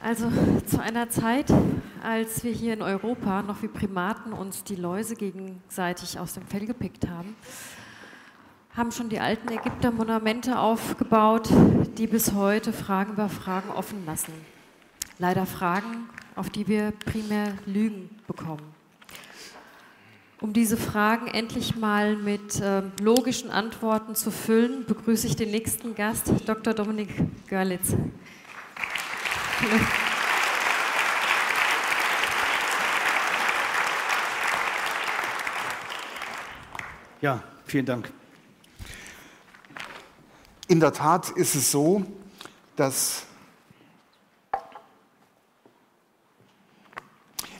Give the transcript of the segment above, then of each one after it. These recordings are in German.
Also zu einer Zeit, als wir hier in Europa noch wie Primaten uns die Läuse gegenseitig aus dem Fell gepickt haben, haben schon die alten Ägypter Monumente aufgebaut, die bis heute Fragen über Fragen offen lassen. Leider Fragen, auf die wir primär Lügen bekommen. Um diese Fragen endlich mal mit äh, logischen Antworten zu füllen, begrüße ich den nächsten Gast, Dr. Dominik Görlitz. Ja, vielen Dank. In der Tat ist es so, dass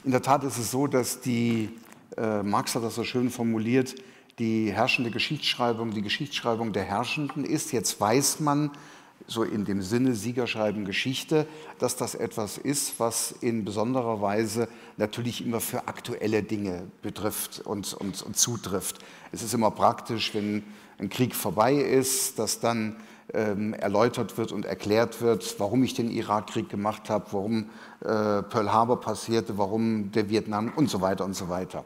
in der Tat ist es so, dass die äh, Marx hat das so schön formuliert, die herrschende Geschichtsschreibung die Geschichtsschreibung der Herrschenden ist. Jetzt weiß man, so in dem Sinne Siegerschreiben Geschichte, dass das etwas ist, was in besonderer Weise natürlich immer für aktuelle Dinge betrifft und, und, und zutrifft. Es ist immer praktisch, wenn ein Krieg vorbei ist, dass dann ähm, erläutert wird und erklärt wird, warum ich den Irakkrieg gemacht habe, warum äh, Pearl Harbor passierte, warum der Vietnam und so weiter und so weiter.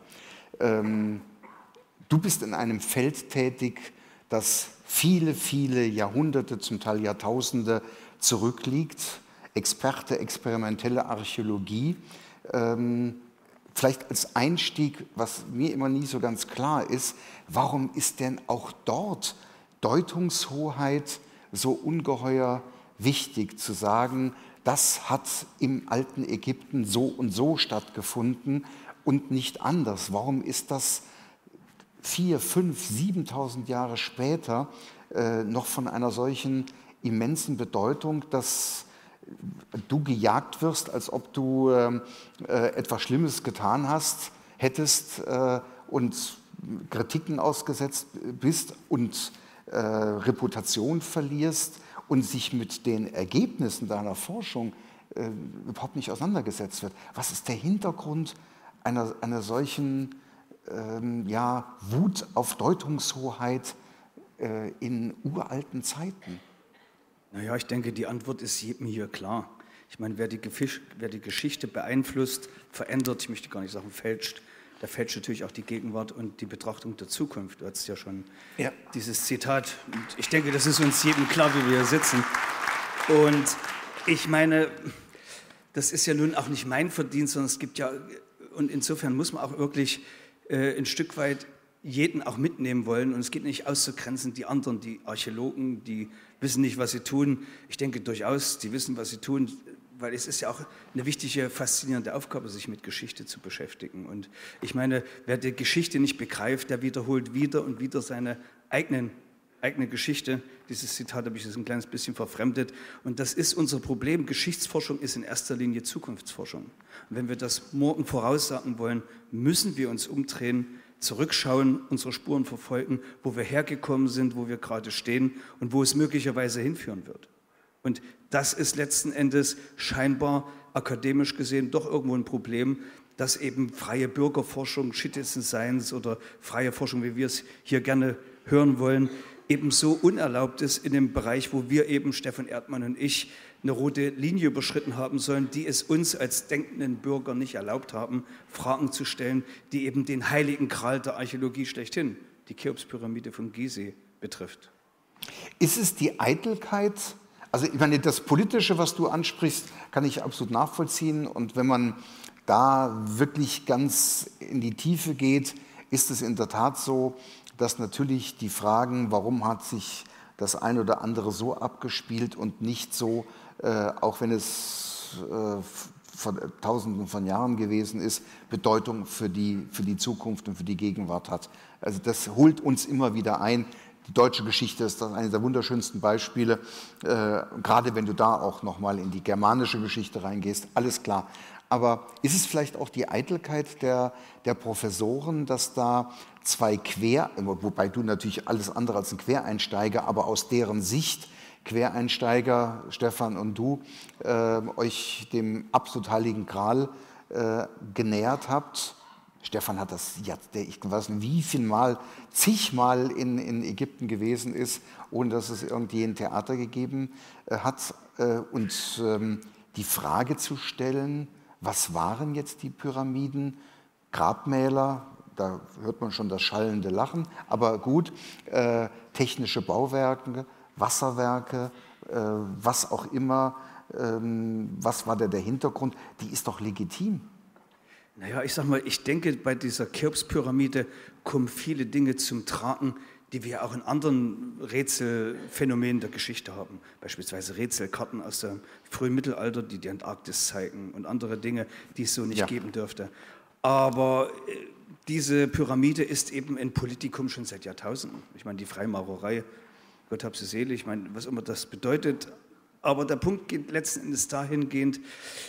Ähm, du bist in einem Feld tätig, das viele, viele Jahrhunderte, zum Teil Jahrtausende zurückliegt. Experte, experimentelle Archäologie. Ähm, vielleicht als Einstieg, was mir immer nie so ganz klar ist, warum ist denn auch dort Deutungshoheit so ungeheuer wichtig zu sagen, das hat im alten Ägypten so und so stattgefunden und nicht anders. Warum ist das vier, fünf, 7.000 Jahre später äh, noch von einer solchen immensen Bedeutung, dass du gejagt wirst, als ob du ähm, äh, etwas Schlimmes getan hast, hättest äh, und Kritiken ausgesetzt bist und äh, Reputation verlierst und sich mit den Ergebnissen deiner Forschung äh, überhaupt nicht auseinandergesetzt wird. Was ist der Hintergrund einer, einer solchen ähm, ja, Wut auf Deutungshoheit äh, in uralten Zeiten? Naja, ich denke, die Antwort ist jedem hier klar. Ich meine, wer die, wer die Geschichte beeinflusst, verändert, ich möchte gar nicht sagen fälscht, der fälscht natürlich auch die Gegenwart und die Betrachtung der Zukunft. Du hast ja schon ja. dieses Zitat. Und ich denke, das ist uns jedem klar, wie wir hier sitzen. Und ich meine, das ist ja nun auch nicht mein Verdienst, sondern es gibt ja, und insofern muss man auch wirklich äh, ein Stück weit jeden auch mitnehmen wollen. Und es geht nicht auszugrenzen, die anderen, die Archäologen, die wissen nicht, was sie tun. Ich denke durchaus, die wissen, was sie tun, weil es ist ja auch eine wichtige, faszinierende Aufgabe, sich mit Geschichte zu beschäftigen. Und ich meine, wer die Geschichte nicht begreift, der wiederholt wieder und wieder seine eigenen eigene Geschichte. Dieses Zitat habe ich jetzt ein kleines bisschen verfremdet. Und das ist unser Problem. Geschichtsforschung ist in erster Linie Zukunftsforschung. Und wenn wir das morgen voraussagen wollen, müssen wir uns umdrehen, zurückschauen, unsere Spuren verfolgen, wo wir hergekommen sind, wo wir gerade stehen und wo es möglicherweise hinführen wird. Und das ist letzten Endes scheinbar akademisch gesehen doch irgendwo ein Problem, dass eben freie Bürgerforschung, Citizen Science oder freie Forschung, wie wir es hier gerne hören wollen, eben so unerlaubt ist in dem Bereich, wo wir eben, Stefan Erdmann und ich, eine rote Linie überschritten haben sollen, die es uns als denkenden Bürger nicht erlaubt haben, Fragen zu stellen, die eben den heiligen Gral der Archäologie schlechthin, die Cheops-Pyramide von Gizeh, betrifft. Ist es die Eitelkeit? Also ich meine, das Politische, was du ansprichst, kann ich absolut nachvollziehen. Und wenn man da wirklich ganz in die Tiefe geht, ist es in der Tat so, dass natürlich die Fragen, warum hat sich das eine oder andere so abgespielt und nicht so, äh, auch wenn es äh, vor Tausenden von Jahren gewesen ist, Bedeutung für die, für die Zukunft und für die Gegenwart hat. Also das holt uns immer wieder ein. Die deutsche Geschichte ist dann eines der wunderschönsten Beispiele, äh, gerade wenn du da auch nochmal in die germanische Geschichte reingehst, alles klar. Aber ist es vielleicht auch die Eitelkeit der, der Professoren, dass da zwei Quer, wobei du natürlich alles andere als ein Quereinsteiger, aber aus deren Sicht Quereinsteiger, Stefan und du, äh, euch dem absolut heiligen Gral äh, genähert habt? Stefan hat das, ja, der, ich weiß nicht, wie viel Mal, zigmal in, in Ägypten gewesen ist, ohne dass es irgendwie ein Theater gegeben äh, hat. Äh, und ähm, die Frage zu stellen, was waren jetzt die Pyramiden? Grabmäler, da hört man schon das schallende Lachen, aber gut, äh, technische Bauwerke, Wasserwerke, äh, was auch immer, ähm, was war da der Hintergrund, die ist doch legitim. Naja, ich sag mal, ich denke, bei dieser Cheops-Pyramide kommen viele Dinge zum Tragen, die wir auch in anderen Rätselphänomenen der Geschichte haben. Beispielsweise Rätselkarten aus dem frühen Mittelalter, die die Antarktis zeigen und andere Dinge, die es so nicht ja. geben dürfte. Aber äh, diese Pyramide ist eben ein Politikum schon seit Jahrtausenden. Ich meine, die Freimaurerei, Gott hab sie selig, ich meine, was immer das bedeutet, aber der Punkt geht letzten Endes dahingehend,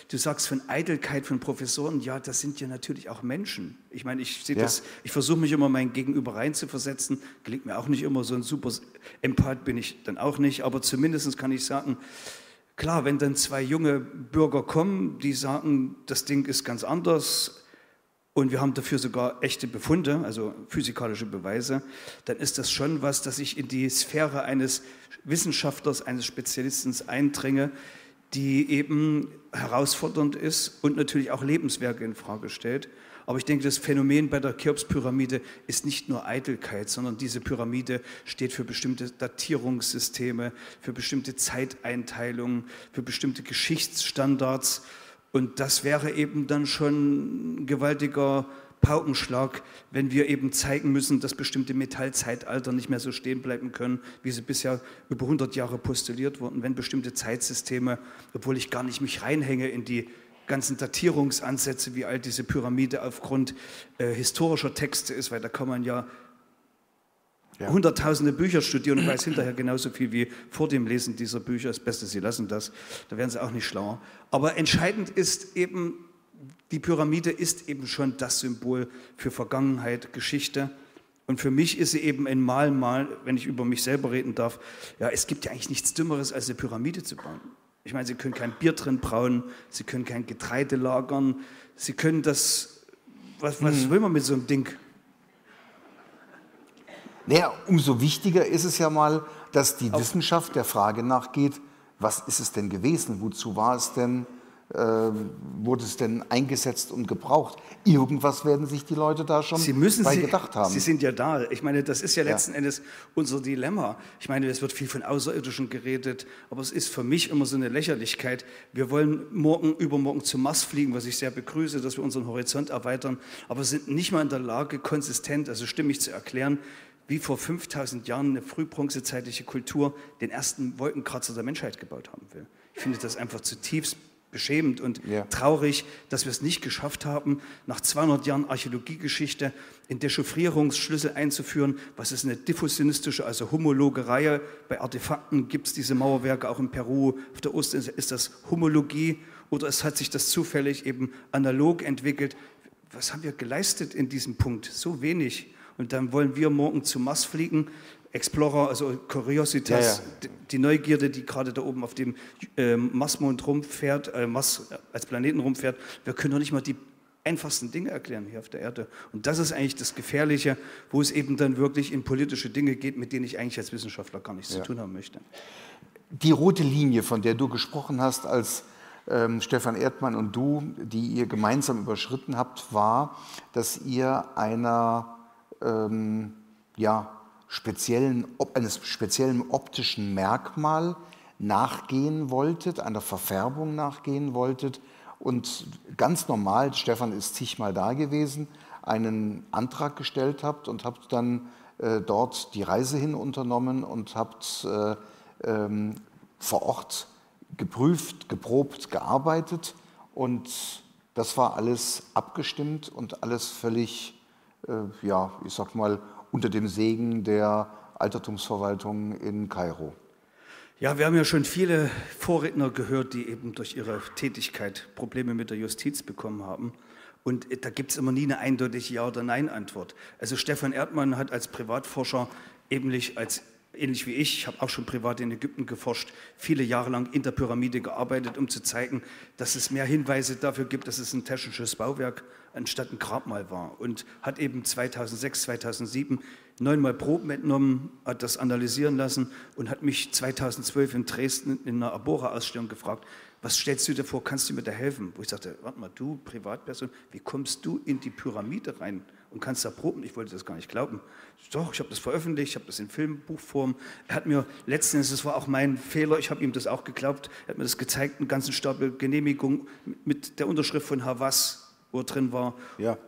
du sagst von Eitelkeit von Professoren, ja, das sind ja natürlich auch Menschen. Ich meine, ich sehe ja. das, ich versuche mich immer mein Gegenüber reinzuversetzen, gelingt mir auch nicht immer, so ein super Empath bin ich dann auch nicht, aber zumindest kann ich sagen, klar, wenn dann zwei junge Bürger kommen, die sagen, das Ding ist ganz anders, und wir haben dafür sogar echte Befunde, also physikalische Beweise, dann ist das schon was, dass ich in die Sphäre eines Wissenschaftlers, eines Spezialisten eindringe, die eben herausfordernd ist und natürlich auch Lebenswerke in Frage stellt. Aber ich denke, das Phänomen bei der Cheops-Pyramide ist nicht nur Eitelkeit, sondern diese Pyramide steht für bestimmte Datierungssysteme, für bestimmte Zeiteinteilungen, für bestimmte Geschichtsstandards. Und das wäre eben dann schon ein gewaltiger Paukenschlag, wenn wir eben zeigen müssen, dass bestimmte Metallzeitalter nicht mehr so stehen bleiben können, wie sie bisher über 100 Jahre postuliert wurden, wenn bestimmte Zeitsysteme, obwohl ich gar nicht mich reinhänge in die ganzen Datierungsansätze, wie alt diese Pyramide aufgrund äh, historischer Texte ist, weil da kann man ja ja. hunderttausende Bücher studieren und weiß hinterher genauso viel wie vor dem Lesen dieser Bücher. Das Beste, Sie lassen das, da werden Sie auch nicht schlauer. Aber entscheidend ist eben, die Pyramide ist eben schon das Symbol für Vergangenheit, Geschichte. Und für mich ist sie eben ein Mal, Mal, wenn ich über mich selber reden darf, ja, es gibt ja eigentlich nichts Dümmeres, als eine Pyramide zu bauen. Ich meine, Sie können kein Bier drin brauen, Sie können kein Getreide lagern, Sie können das, was, was hm. will man mit so einem Ding? Naja, umso wichtiger ist es ja mal, dass die Wissenschaft der Frage nachgeht, was ist es denn gewesen, wozu war es denn, äh, wurde es denn eingesetzt und gebraucht? Irgendwas werden sich die Leute da schon Sie müssen bei Sie, gedacht haben. Sie sind ja da. Ich meine, das ist ja letzten ja. Endes unser Dilemma. Ich meine, es wird viel von Außerirdischen geredet, aber es ist für mich immer so eine Lächerlichkeit. Wir wollen morgen, übermorgen zum Mars fliegen, was ich sehr begrüße, dass wir unseren Horizont erweitern, aber sind nicht mal in der Lage, konsistent, also stimmig zu erklären, wie vor 5000 Jahren eine frühbronzezeitliche Kultur den ersten Wolkenkratzer der Menschheit gebaut haben will. Ich finde das einfach zutiefst beschämend und ja. traurig, dass wir es nicht geschafft haben, nach 200 Jahren Archäologiegeschichte in Dechiffrierungsschlüssel einzuführen. Was ist eine diffusionistische, also homologe Reihe? Bei Artefakten gibt es diese Mauerwerke auch in Peru. Auf der Ost ist das Homologie oder es hat sich das zufällig eben analog entwickelt. Was haben wir geleistet in diesem Punkt? So wenig. Und dann wollen wir morgen zu Mars fliegen. Explorer, also Curiositas, ja, ja. die Neugierde, die gerade da oben auf dem äh, Marsmond rumfährt, äh, Mars als Planeten rumfährt. Wir können doch nicht mal die einfachsten Dinge erklären hier auf der Erde. Und das ist eigentlich das Gefährliche, wo es eben dann wirklich in politische Dinge geht, mit denen ich eigentlich als Wissenschaftler gar nichts ja. zu tun haben möchte. Die rote Linie, von der du gesprochen hast, als ähm, Stefan Erdmann und du, die ihr gemeinsam überschritten habt, war, dass ihr einer ähm, ja, speziellen, eines speziellen optischen Merkmal nachgehen wolltet, einer Verfärbung nachgehen wolltet und ganz normal, Stefan ist zigmal da gewesen, einen Antrag gestellt habt und habt dann äh, dort die Reise hin unternommen und habt äh, ähm, vor Ort geprüft, geprobt, gearbeitet und das war alles abgestimmt und alles völlig ja, ich sag mal, unter dem Segen der Altertumsverwaltung in Kairo. Ja, wir haben ja schon viele Vorredner gehört, die eben durch ihre Tätigkeit Probleme mit der Justiz bekommen haben. Und da gibt es immer nie eine eindeutige Ja- oder Nein-Antwort. Also Stefan Erdmann hat als Privatforscher ähnlich als ähnlich wie ich, ich habe auch schon privat in Ägypten geforscht, viele Jahre lang in der Pyramide gearbeitet, um zu zeigen, dass es mehr Hinweise dafür gibt, dass es ein technisches Bauwerk anstatt ein Grabmal war. Und hat eben 2006, 2007 neunmal Proben entnommen, hat das analysieren lassen und hat mich 2012 in Dresden in einer Abora-Ausstellung gefragt, was stellst du dir vor, kannst du mir da helfen? Wo ich sagte, warte mal, du Privatperson, wie kommst du in die Pyramide rein und kannst da proben? Ich wollte das gar nicht glauben. Doch, ich habe das veröffentlicht, ich habe das in Filmbuchform. Er hat mir letztens, das war auch mein Fehler, ich habe ihm das auch geglaubt, er hat mir das gezeigt, einen ganzen Stapel Genehmigung mit der Unterschrift von Havas, wo er drin war. Ja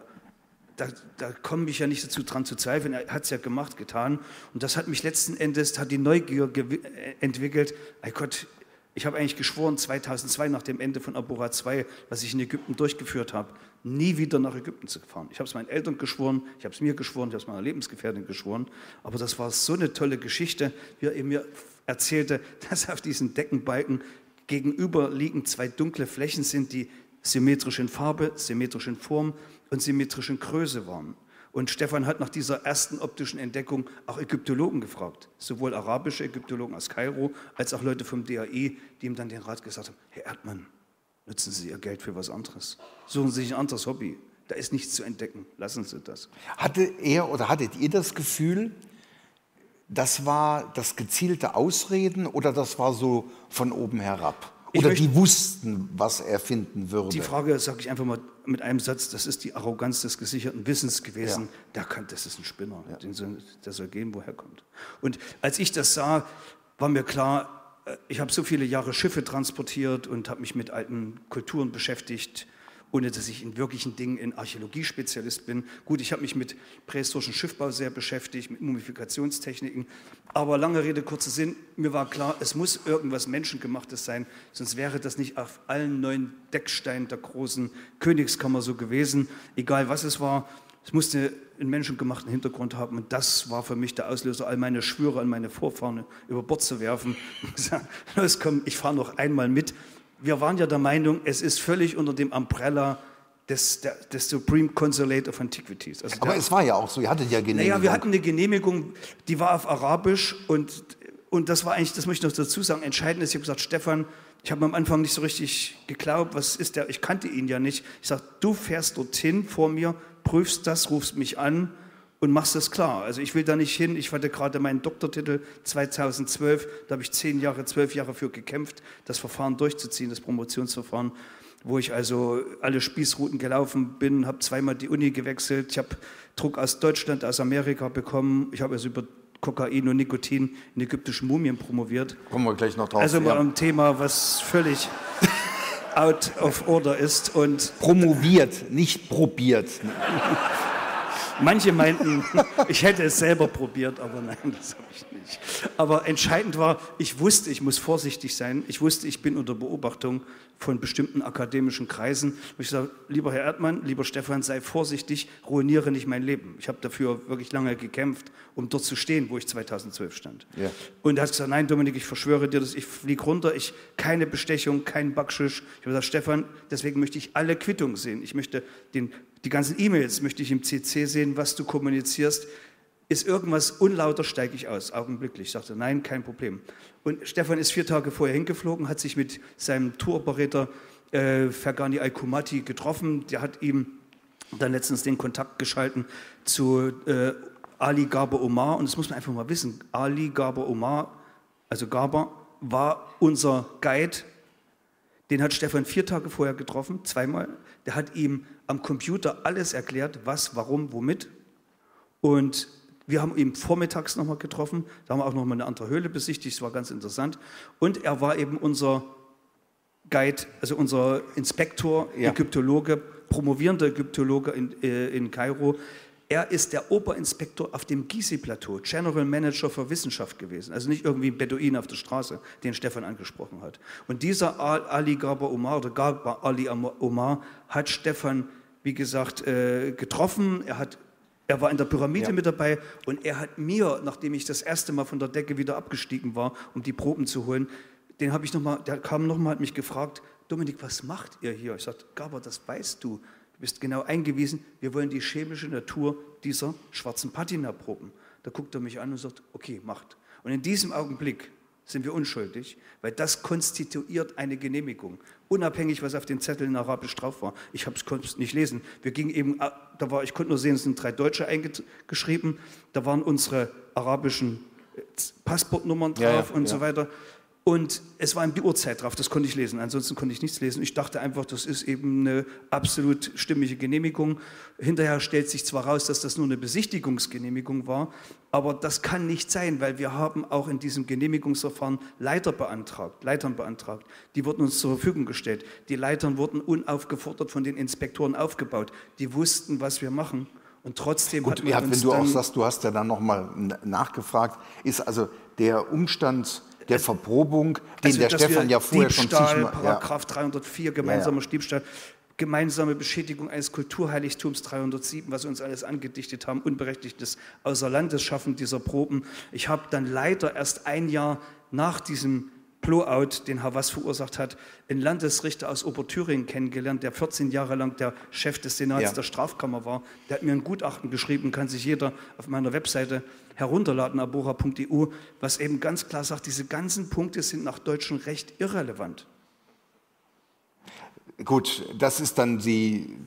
da, da komme ich ja nicht dazu dran zu zweifeln. Er hat es ja gemacht, getan. Und das hat mich letzten Endes, hat die Neugier äh, entwickelt. Ey Gott, ich habe eigentlich geschworen, 2002 nach dem Ende von Abora 2, was ich in Ägypten durchgeführt habe, nie wieder nach Ägypten zu fahren. Ich habe es meinen Eltern geschworen, ich habe es mir geschworen, ich habe es meiner Lebensgefährtin geschworen. Aber das war so eine tolle Geschichte, wie er mir erzählte, dass auf diesen Deckenbalken gegenüberliegend zwei dunkle Flächen sind, die symmetrisch in Farbe, symmetrisch in Form und symmetrischen Größe waren. Und Stefan hat nach dieser ersten optischen Entdeckung auch Ägyptologen gefragt, sowohl arabische Ägyptologen aus Kairo als auch Leute vom DAI, die ihm dann den Rat gesagt haben, Herr Erdmann, nutzen Sie Ihr Geld für was anderes. Suchen Sie sich ein anderes Hobby. Da ist nichts zu entdecken. Lassen Sie das. Hatte er oder hattet ihr das Gefühl, das war das gezielte Ausreden oder das war so von oben herab? Oder die wussten, was er finden würde. Die Frage sage ich einfach mal mit einem Satz, das ist die Arroganz des gesicherten Wissens gewesen. Ja. Der kann, das ist ein Spinner, ja. soll, der soll gehen, woher kommt. Und als ich das sah, war mir klar, äh, ich habe so viele Jahre Schiffe transportiert und habe mich mit alten Kulturen beschäftigt ohne dass ich in wirklichen Dingen in Archäologie Spezialist bin. Gut, ich habe mich mit prähistorischen Schiffbau sehr beschäftigt, mit Mumifikationstechniken. Aber lange Rede, kurzer Sinn, mir war klar, es muss irgendwas Menschengemachtes sein, sonst wäre das nicht auf allen neun Decksteinen der großen Königskammer so gewesen, egal was es war. Es musste einen menschengemachten Hintergrund haben und das war für mich der Auslöser, all meine Schwüre an meine Vorfahren über Bord zu werfen. Los, komm, ich fahre noch einmal mit wir waren ja der Meinung, es ist völlig unter dem Umbrella des, der, des Supreme Consulate of Antiquities. Also Aber der, es war ja auch so, ihr hattet ja Genehmigung. Naja, wir hatten eine Genehmigung, die war auf Arabisch und, und das war eigentlich, das möchte ich noch dazu sagen, entscheidend ist, ich habe gesagt, Stefan, ich habe am Anfang nicht so richtig geglaubt, was ist der, ich kannte ihn ja nicht. Ich sage, du fährst dorthin vor mir, prüfst das, rufst mich an und machst das klar. Also ich will da nicht hin. Ich hatte gerade meinen Doktortitel 2012, da habe ich zehn Jahre, zwölf Jahre für gekämpft, das Verfahren durchzuziehen, das Promotionsverfahren, wo ich also alle Spießrouten gelaufen bin, habe zweimal die Uni gewechselt, ich habe Druck aus Deutschland, aus Amerika bekommen, ich habe also über Kokain und Nikotin in ägyptischen Mumien promoviert. Kommen wir gleich noch drauf. Also mal ja. ein Thema, was völlig out of order ist und promoviert, nicht probiert. Manche meinten, ich hätte es selber probiert, aber nein, das habe ich nicht. Aber entscheidend war, ich wusste, ich muss vorsichtig sein. Ich wusste, ich bin unter Beobachtung von bestimmten akademischen Kreisen. Und ich sage, lieber Herr Erdmann, lieber Stefan, sei vorsichtig, ruiniere nicht mein Leben. Ich habe dafür wirklich lange gekämpft, um dort zu stehen, wo ich 2012 stand. Ja. Und er hat gesagt, nein, Dominik, ich verschwöre dir, dass ich fliege runter, ich keine Bestechung, kein Backschisch. Ich habe gesagt, Stefan, deswegen möchte ich alle Quittungen sehen. Ich möchte den die ganzen E-Mails möchte ich im CC sehen, was du kommunizierst. Ist irgendwas unlauter, steige ich aus, augenblicklich. Ich sagte, nein, kein Problem. Und Stefan ist vier Tage vorher hingeflogen, hat sich mit seinem Touroperator äh, Fergani Al-Kumati getroffen. Der hat ihm dann letztens den Kontakt geschalten zu äh, Ali Garber Omar. Und das muss man einfach mal wissen. Ali Garber Omar, also Garber, war unser Guide. Den hat Stefan vier Tage vorher getroffen, zweimal. Der hat ihm am Computer alles erklärt, was, warum, womit. Und wir haben ihn vormittags nochmal getroffen, da haben wir auch nochmal eine andere Höhle besichtigt, das war ganz interessant. Und er war eben unser Guide, also unser Inspektor, ja. Ägyptologe, promovierender Ägyptologe in, äh, in Kairo. Er ist der Oberinspektor auf dem Gizeh-Plateau, General Manager für Wissenschaft gewesen. Also nicht irgendwie ein Beduin auf der Straße, den Stefan angesprochen hat. Und dieser Ali Gaber Omar oder Gaber Ali Omar hat Stefan, wie gesagt, äh, getroffen. Er, hat, er war in der Pyramide ja. mit dabei und er hat mir, nachdem ich das erste Mal von der Decke wieder abgestiegen war, um die Proben zu holen, den habe ich noch mal, der kam nochmal, hat mich gefragt, Dominik, was macht ihr hier? Ich sagte, Gaber, das weißt du. Du bist genau eingewiesen, wir wollen die chemische Natur dieser schwarzen Patina proben. Da guckt er mich an und sagt, okay, macht. Und in diesem Augenblick sind wir unschuldig, weil das konstituiert eine Genehmigung. Unabhängig, was auf den Zetteln in Arabisch drauf war. Ich konnte es nicht lesen. Wir gingen eben, äh, da war, ich konnte nur sehen, es sind drei Deutsche eingeschrieben. Da waren unsere arabischen äh, Passportnummern drauf ja, ja, und ja. so weiter. Und es war eben die Uhrzeit drauf, das konnte ich lesen. Ansonsten konnte ich nichts lesen. Ich dachte einfach, das ist eben eine absolut stimmige Genehmigung. Hinterher stellt sich zwar raus, dass das nur eine Besichtigungsgenehmigung war, aber das kann nicht sein, weil wir haben auch in diesem Genehmigungsverfahren Leiter beantragt, Leitern beantragt. Die wurden uns zur Verfügung gestellt. Die Leitern wurden unaufgefordert von den Inspektoren aufgebaut. Die wussten, was wir machen. Und trotzdem Gut, hat man ja, wenn du auch sagst, du hast ja dann nochmal nachgefragt, ist also der Umstand der Verprobung, den also, der Stefan ja vorher Diebstahl, schon zigmal... Paragraph ja. 304, gemeinsamer ja, ja. Diebstahl, gemeinsame Beschädigung eines Kulturheiligtums 307, was wir uns alles angedichtet haben, unberechtigtes Außerlandesschaffen dieser Proben. Ich habe dann leider erst ein Jahr nach diesem Blowout, den Havas verursacht hat, einen Landesrichter aus Oberthüringen kennengelernt, der 14 Jahre lang der Chef des Senats ja. der Strafkammer war. Der hat mir ein Gutachten geschrieben, kann sich jeder auf meiner Webseite herunterladen, abora.eu, was eben ganz klar sagt, diese ganzen Punkte sind nach deutschem Recht irrelevant. Gut, das ist dann die,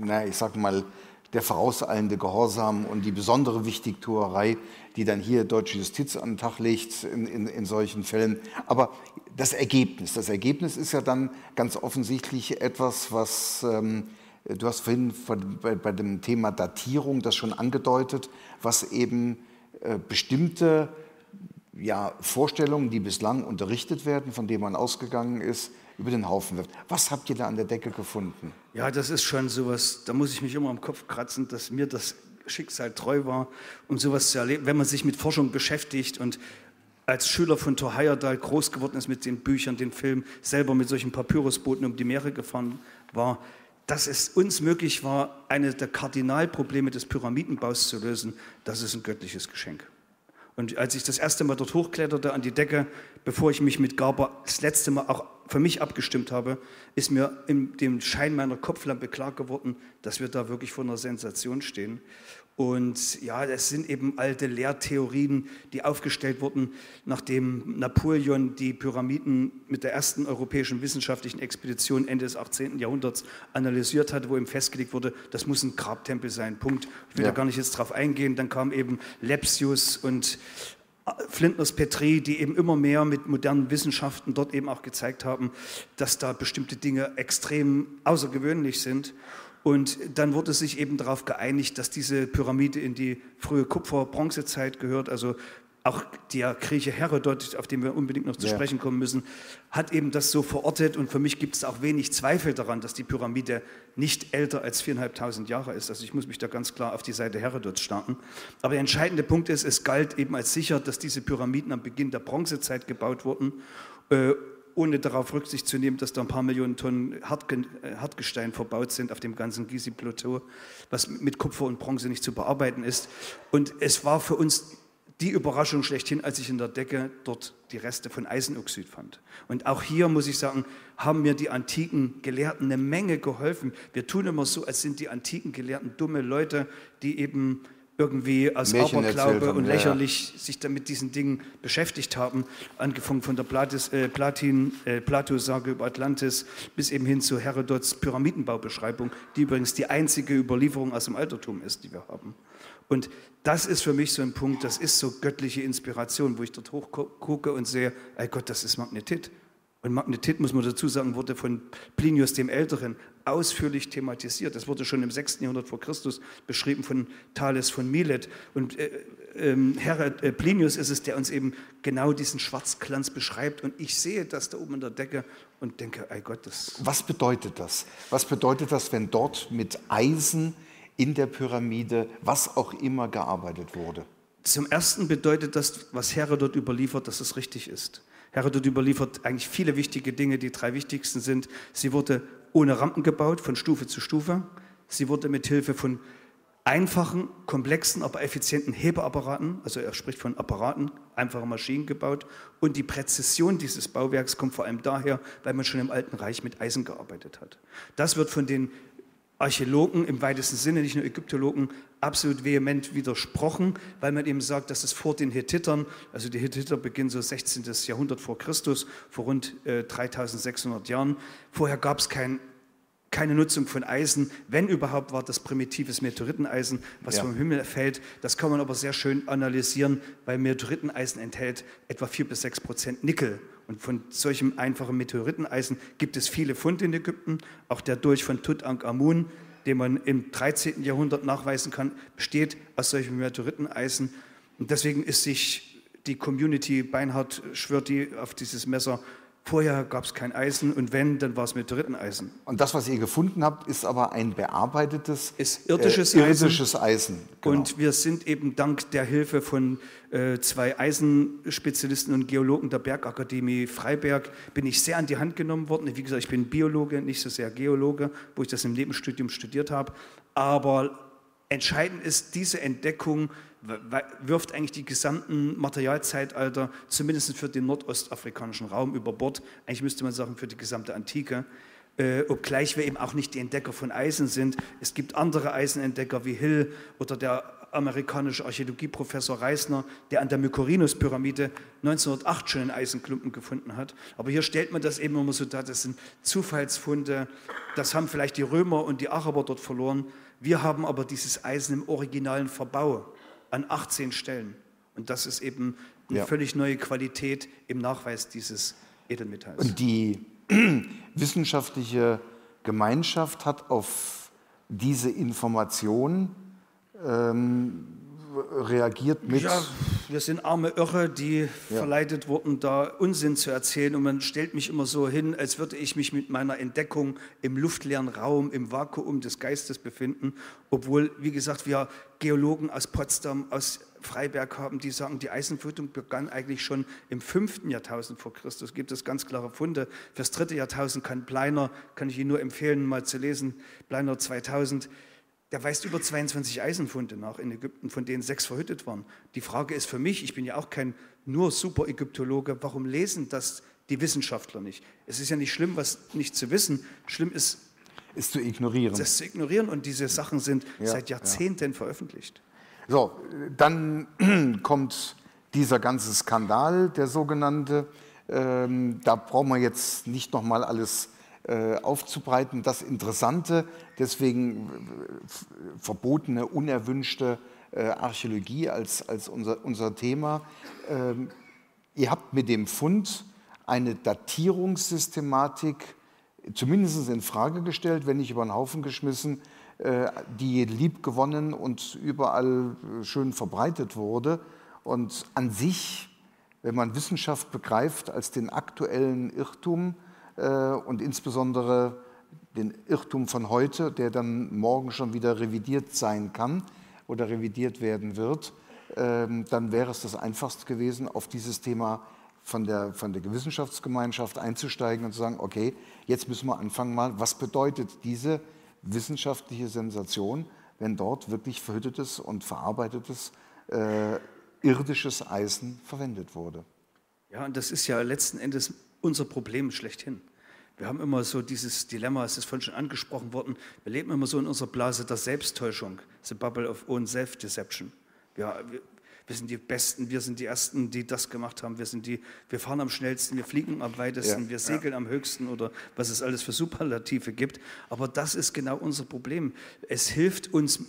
na, ich sag mal, der vorauseilende Gehorsam und die besondere Wichtigtuerei, die dann hier deutsche Justiz an den Tag legt in, in, in, solchen Fällen. Aber das Ergebnis, das Ergebnis ist ja dann ganz offensichtlich etwas, was, ähm, du hast vorhin bei, bei, dem Thema Datierung das schon angedeutet, was eben bestimmte ja, Vorstellungen, die bislang unterrichtet werden, von denen man ausgegangen ist, über den Haufen wirft. Was habt ihr da an der Decke gefunden? Ja, das ist schon sowas, da muss ich mich immer am Kopf kratzen, dass mir das Schicksal treu war, um sowas zu erleben. Wenn man sich mit Forschung beschäftigt und als Schüler von Thor Heyerdahl groß geworden ist mit den Büchern, den Filmen, selber mit solchen Papyrusbooten um die Meere gefahren war, dass es uns möglich war, eine der Kardinalprobleme des Pyramidenbaus zu lösen, das ist ein göttliches Geschenk. Und als ich das erste Mal dort hochkletterte an die Decke, bevor ich mich mit Garber das letzte Mal auch für mich abgestimmt habe, ist mir in dem Schein meiner Kopflampe klar geworden, dass wir da wirklich vor einer Sensation stehen. Und ja, das sind eben alte Lehrtheorien, die aufgestellt wurden, nachdem Napoleon die Pyramiden mit der ersten europäischen wissenschaftlichen Expedition Ende des 18. Jahrhunderts analysiert hatte, wo ihm festgelegt wurde, das muss ein Grabtempel sein. Punkt. Ich will ja. da gar nicht jetzt drauf eingehen. Dann kam eben Lepsius und äh, Flinders Petri, die eben immer mehr mit modernen Wissenschaften dort eben auch gezeigt haben, dass da bestimmte Dinge extrem außergewöhnlich sind. Und dann wurde sich eben darauf geeinigt, dass diese Pyramide in die frühe Kupfer-Bronzezeit gehört. Also auch der Grieche Herodot, auf den wir unbedingt noch zu ja. sprechen kommen müssen, hat eben das so verortet. Und für mich gibt es auch wenig Zweifel daran, dass die Pyramide nicht älter als viereinhalbtausend Jahre ist. Also ich muss mich da ganz klar auf die Seite Herodots starten. Aber der entscheidende Punkt ist, es galt eben als sicher, dass diese Pyramiden am Beginn der Bronzezeit gebaut wurden. Ohne darauf Rücksicht zu nehmen, dass da ein paar Millionen Tonnen äh, Hartgestein verbaut sind auf dem ganzen Gizeh-Plateau, was mit Kupfer und Bronze nicht zu bearbeiten ist. Und es war für uns die Überraschung schlechthin, als ich in der Decke dort die Reste von Eisenoxid fand. Und auch hier muss ich sagen, haben mir die antiken Gelehrten eine Menge geholfen. Wir tun immer so, als sind die antiken Gelehrten dumme Leute, die eben irgendwie aus Aberglaube und lächerlich ja, ja. sich damit diesen Dingen beschäftigt haben, angefangen von der Platis, äh, Platin, äh, Plato-Sage über Atlantis bis eben hin zu Herodots Pyramidenbaubeschreibung, die übrigens die einzige Überlieferung aus dem Altertum ist, die wir haben. Und das ist für mich so ein Punkt, das ist so göttliche Inspiration, wo ich dort hochgucke und sehe, ey Gott, das ist Magnetit. Und Magnetit, muss man dazu sagen, wurde von Plinius dem Älteren ausführlich thematisiert. Das wurde schon im 6. Jahrhundert vor Christus beschrieben von Thales von Milet. Und äh, äh, Herr äh, Plinius ist es, der uns eben genau diesen Schwarzglanz beschreibt. Und ich sehe das da oben in der Decke und denke, ey Gott, das... Was bedeutet das? Was bedeutet das, wenn dort mit Eisen in der Pyramide, was auch immer, gearbeitet wurde? Zum Ersten bedeutet das, was Herodot überliefert, dass es richtig ist. Herodot überliefert eigentlich viele wichtige Dinge. Die drei wichtigsten sind, sie wurde ohne Rampen gebaut, von Stufe zu Stufe. Sie wurde mit Hilfe von einfachen, komplexen, aber effizienten Hebeapparaten, also er spricht von Apparaten, einfache Maschinen gebaut. Und die Präzision dieses Bauwerks kommt vor allem daher, weil man schon im Alten Reich mit Eisen gearbeitet hat. Das wird von den Archäologen im weitesten Sinne, nicht nur Ägyptologen, absolut vehement widersprochen, weil man eben sagt, dass es vor den Hethitern, also die Hethiter beginnen so 16. Jahrhundert vor Christus, vor rund äh, 3600 Jahren. Vorher gab es kein keine Nutzung von Eisen. Wenn überhaupt, war das primitives Meteoriteneisen, was ja. vom Himmel fällt. Das kann man aber sehr schön analysieren, weil Meteoriteneisen enthält etwa 4 bis 6 Prozent Nickel. Und von solchem einfachen Meteoriteneisen gibt es viele Funde in Ägypten. Auch der Dolch von Tutanchamun, den man im 13. Jahrhundert nachweisen kann, besteht aus solchem Meteoriteneisen. Und deswegen ist sich die Community, Beinhardt schwört die auf dieses Messer, Vorher gab es kein Eisen und wenn, dann war es mit dritten Eisen. Und das, was ihr gefunden habt, ist aber ein bearbeitetes, ist irdisches, äh, irdisches Eisen. Eisen. Genau. Und wir sind eben dank der Hilfe von äh, zwei Eisenspezialisten und Geologen der Bergakademie Freiberg, bin ich sehr an die Hand genommen worden. Wie gesagt, ich bin Biologe, nicht so sehr Geologe, wo ich das im Nebenstudium studiert habe. Aber entscheidend ist diese Entdeckung, wirft eigentlich die gesamten Materialzeitalter, zumindest für den nordostafrikanischen Raum, über Bord. Eigentlich müsste man sagen, für die gesamte Antike. Äh, obgleich wir eben auch nicht die Entdecker von Eisen sind. Es gibt andere Eisenentdecker wie Hill oder der amerikanische Archäologieprofessor Reisner, der an der Mykorinus-Pyramide 1908 schon einen Eisenklumpen gefunden hat. Aber hier stellt man das eben immer so dar, das sind Zufallsfunde, das haben vielleicht die Römer und die Araber dort verloren. Wir haben aber dieses Eisen im originalen Verbau an 18 Stellen. Und das ist eben eine ja. völlig neue Qualität im Nachweis dieses Edelmetalls. Und die wissenschaftliche Gemeinschaft hat auf diese Information ähm, reagiert mit. Ja, wir sind arme Irre, die ja. verleitet wurden, da Unsinn zu erzählen. Und man stellt mich immer so hin, als würde ich mich mit meiner Entdeckung im luftleeren Raum, im Vakuum des Geistes befinden. Obwohl, wie gesagt, wir Geologen aus Potsdam, aus Freiberg haben, die sagen, die Eisenflutung begann eigentlich schon im fünften Jahrtausend vor Christus. Gibt es ganz klare Funde. Fürs dritte Jahrtausend kann Bleiner, kann ich Ihnen nur empfehlen, mal zu lesen, Bleiner 2000 der weist über 22 Eisenfunde nach in Ägypten, von denen sechs verhüttet waren. Die Frage ist für mich, ich bin ja auch kein nur Super-Ägyptologe, warum lesen das die Wissenschaftler nicht? Es ist ja nicht schlimm, was nicht zu wissen. Schlimm ist, ist zu ignorieren. Das zu ignorieren und diese Sachen sind ja, seit Jahrzehnten ja. veröffentlicht. So, dann kommt dieser ganze Skandal, der sogenannte. Ähm, da brauchen wir jetzt nicht nochmal alles aufzubreiten. Das Interessante, deswegen äh, verbotene, unerwünschte äh, Archäologie als, als unser, unser Thema. Ähm, ihr habt mit dem Fund eine Datierungssystematik zumindest in Frage gestellt, wenn nicht über den Haufen geschmissen, die liebgewonnen und überall schön verbreitet wurde. Und an sich, wenn man Wissenschaft begreift als den aktuellen Irrtum, äh, und insbesondere den Irrtum von heute, der dann morgen schon wieder revidiert sein kann oder revidiert werden wird, ähm, dann wäre es das Einfachste gewesen, auf dieses Thema von der, von der Wissenschaftsgemeinschaft einzusteigen und zu sagen, okay, jetzt müssen wir anfangen mal, was bedeutet diese wissenschaftliche Sensation, wenn dort wirklich verhüttetes und verarbeitetes äh, irdisches Eisen verwendet wurde. Ja, und das ist ja letzten Endes unser Problem schlechthin. Wir haben immer so dieses Dilemma, es ist vorhin schon angesprochen worden, wir leben immer so in unserer Blase der Selbsttäuschung, the bubble of own self-deception. Wir, wir, wir, sind die Besten, wir sind die Ersten, die das gemacht haben, wir, sind die, wir fahren am schnellsten, wir fliegen am weitesten, ja, wir segeln ja. am höchsten oder was es alles für Superlative gibt. Aber das ist genau unser Problem. Es hilft uns,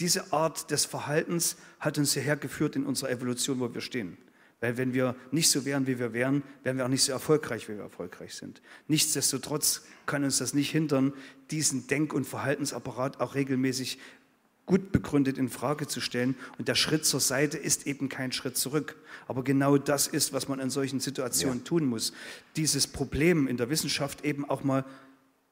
diese Art des Verhaltens hat uns hierher geführt in unserer Evolution, wo wir stehen. Weil wenn wir nicht so wären, wie wir wären, wären wir auch nicht so erfolgreich, wie wir erfolgreich sind. Nichtsdestotrotz kann uns das nicht hindern, diesen Denk- und Verhaltensapparat auch regelmäßig gut begründet in Frage zu stellen. Und der Schritt zur Seite ist eben kein Schritt zurück. Aber genau das ist, was man in solchen Situationen ja. tun muss. Dieses Problem in der Wissenschaft eben auch mal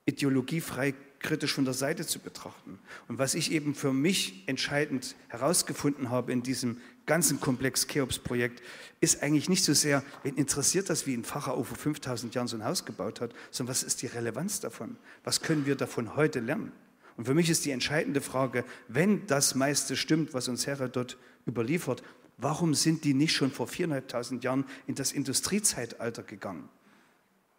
ideologiefrei kritisch von der Seite zu betrachten. Und was ich eben für mich entscheidend herausgefunden habe in diesem ganzen Komplex Cheops-Projekt, ist eigentlich nicht so sehr, wen interessiert das, wie ein Pharao vor 5000 Jahren so ein Haus gebaut hat, sondern was ist die Relevanz davon? Was können wir davon heute lernen? Und für mich ist die entscheidende Frage, wenn das meiste stimmt, was uns Herodot überliefert, warum sind die nicht schon vor 4.500 Jahren in das Industriezeitalter gegangen?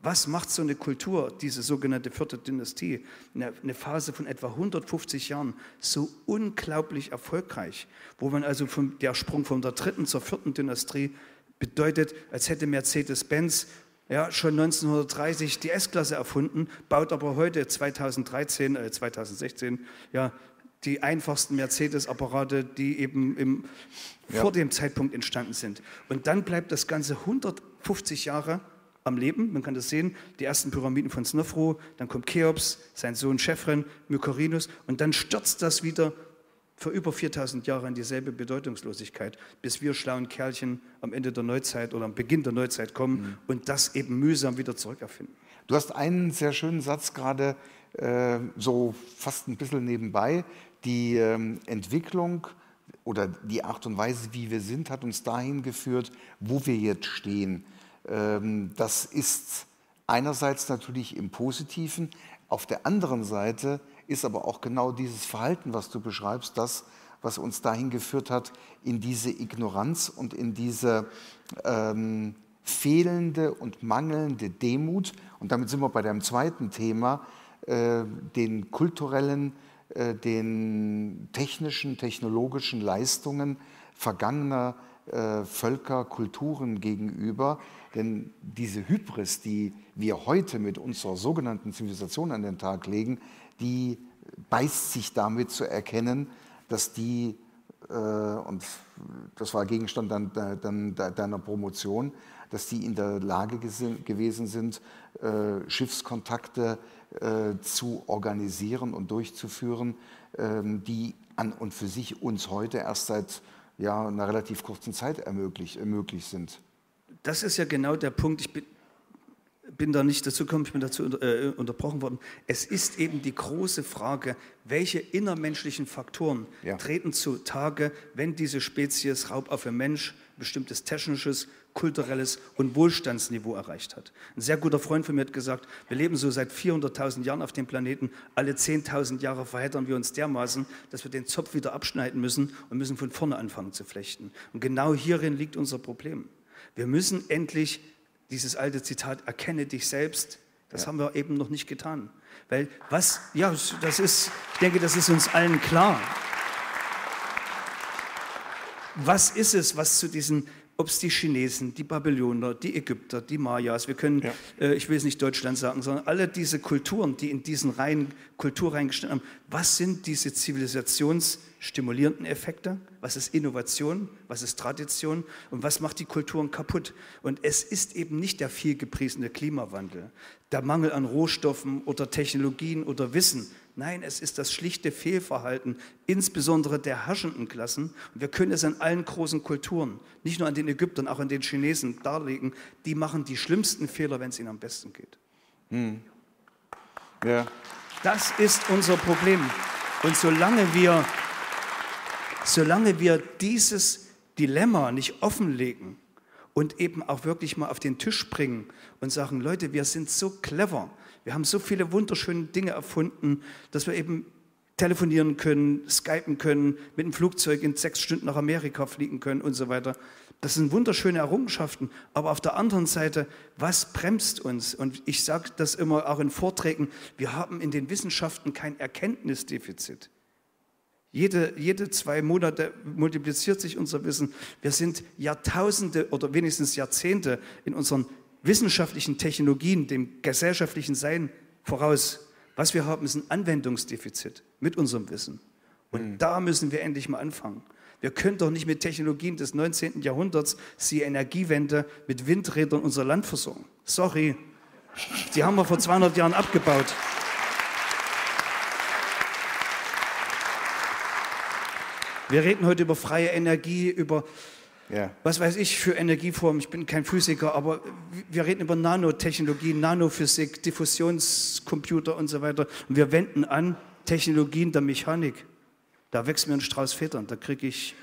Was macht so eine Kultur, diese sogenannte vierte Dynastie, eine, Phase von etwa 150 Jahren, so unglaublich erfolgreich, wo man also vom, der Sprung von der dritten zur vierten Dynastie bedeutet, als hätte Mercedes-Benz ja, schon 1930 die S-Klasse erfunden, baut aber heute 2013, äh, 2016 ja, die einfachsten Mercedes-Apparate, die eben im, ja. vor dem Zeitpunkt entstanden sind. Und dann bleibt das Ganze 150 Jahre am Leben. Man kann das sehen, die ersten Pyramiden von Snofru, dann kommt Cheops, sein Sohn Chefren, Mykorinus und dann stürzt das wieder für über 4000 Jahre in dieselbe Bedeutungslosigkeit, bis wir schlauen Kerlchen am Ende der Neuzeit oder am Beginn der Neuzeit kommen mhm. und das eben mühsam wieder zurückerfinden. Du hast einen sehr schönen Satz gerade äh, so fast ein bisschen nebenbei. Die ähm, Entwicklung oder die Art und Weise, wie wir sind, hat uns dahin geführt, wo wir jetzt stehen. Ähm, das ist einerseits natürlich im Positiven, auf der anderen Seite ist aber auch genau dieses Verhalten, was du beschreibst, das, was uns dahin geführt hat, in diese Ignoranz und in diese ähm, fehlende und mangelnde Demut. Und damit sind wir bei deinem zweiten Thema, äh, den kulturellen, äh, den technischen, technologischen Leistungen vergangener äh, Völker, Kulturen gegenüber, denn diese Hybris, die wir heute mit unserer sogenannten Zivilisation an den Tag legen, die beißt sich damit zu erkennen, dass die, äh, und das war Gegenstand dann, dann, deiner Promotion, dass die in der Lage gewesen sind, äh, Schiffskontakte äh, zu organisieren und durchzuführen, ähm, die an und für sich uns heute erst seit ja, einer relativ kurzen Zeit ermöglicht, ermöglicht sind das ist ja genau der Punkt. Ich bin, bin da nicht dazu gekommen, ich bin dazu äh, unterbrochen worden. Es ist eben die große Frage, welche innermenschlichen Faktoren ja. treten zutage, wenn diese Spezies Raub auf den Mensch, bestimmtes technisches, kulturelles und Wohlstandsniveau erreicht hat. Ein sehr guter Freund von mir hat gesagt, wir leben so seit 400.000 Jahren auf dem Planeten, alle 10.000 Jahre verheddern wir uns dermaßen, dass wir den Zopf wieder abschneiden müssen und müssen von vorne anfangen zu flechten. Und genau hierin liegt unser Problem. Wir müssen endlich dieses alte Zitat, erkenne dich selbst, das ja. haben wir eben noch nicht getan. Weil was, ja, das ist, ich denke, das ist uns allen klar. Was ist es, was zu diesen ob es die Chinesen, die Babylonier, die Ägypter, die Mayas, wir können, ja. äh, ich will es nicht Deutschland sagen, sondern alle diese Kulturen, die in diesen Reihen Kultur reingestanden haben, was sind diese zivilisationsstimulierenden Effekte? Was ist Innovation? Was ist Tradition? Und was macht die Kulturen kaputt? Und es ist eben nicht der vielgepriesene Klimawandel, der Mangel an Rohstoffen oder Technologien oder Wissen, Nein, es ist das schlichte Fehlverhalten, insbesondere der herrschenden Klassen. Und wir können es an allen großen Kulturen, nicht nur an den Ägyptern, auch an den Chinesen darlegen. Die machen die schlimmsten Fehler, wenn es ihnen am besten geht. Hm. Ja. Das ist unser Problem. Und solange wir, solange wir dieses Dilemma nicht offenlegen und eben auch wirklich mal auf den Tisch bringen und sagen, Leute, wir sind so clever, wir haben so viele wunderschöne Dinge erfunden, dass wir eben telefonieren können, skypen können, mit dem Flugzeug in sechs Stunden nach Amerika fliegen können und so weiter. Das sind wunderschöne Errungenschaften. Aber auf der anderen Seite, was bremst uns? Und ich sage das immer auch in Vorträgen, wir haben in den Wissenschaften kein Erkenntnisdefizit. Jede, jede zwei Monate multipliziert sich unser Wissen. Wir sind Jahrtausende oder wenigstens Jahrzehnte in unseren wissenschaftlichen Technologien, dem gesellschaftlichen Sein voraus. Was wir haben, ist ein Anwendungsdefizit mit unserem Wissen. Und mhm. da müssen wir endlich mal anfangen. Wir können doch nicht mit Technologien des 19. Jahrhunderts, die Energiewende, mit Windrädern unser Land versorgen. Sorry, die haben wir vor 200 Jahren abgebaut. Wir reden heute über freie Energie, über ja. Was weiß ich für Energieformen, ich bin kein Physiker, aber wir reden über Nanotechnologie, Nanophysik, Diffusionscomputer und so weiter. Und wir wenden an Technologien der Mechanik. Da wächst mir ein Strauß Federn, da kriege ich